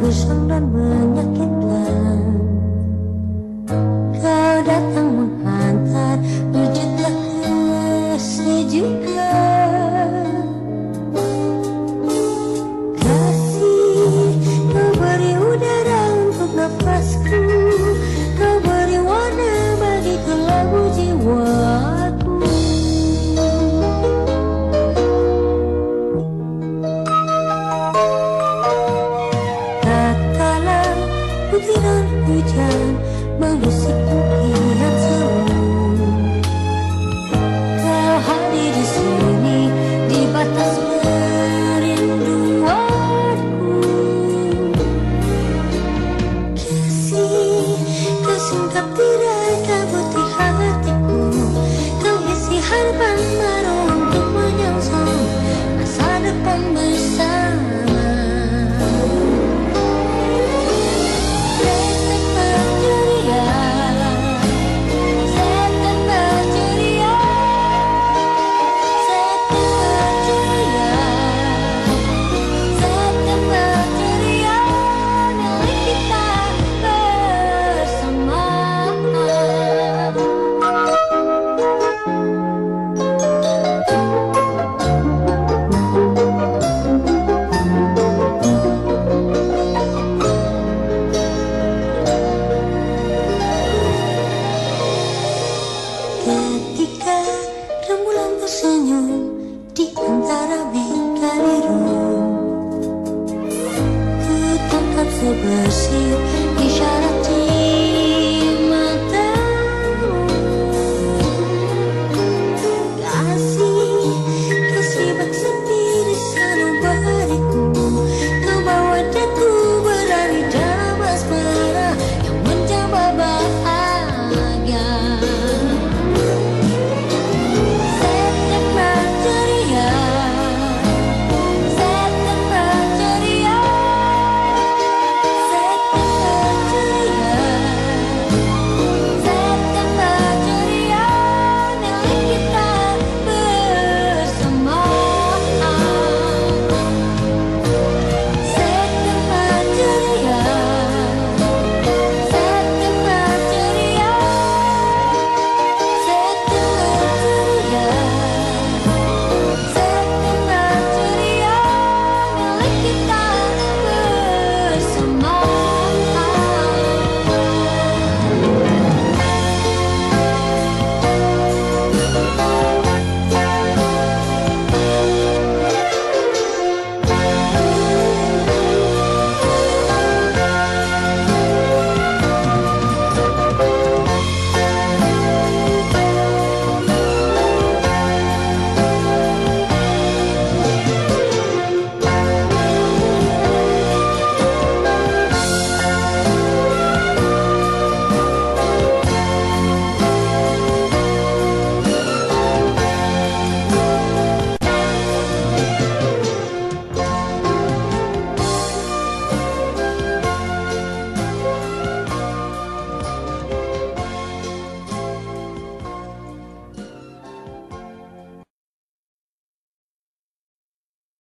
yang dan menyakitkan. butiran hujan menusuk kukian Ketika rembulan tersenyum di antara bingkai biru Ku tangkap sebelas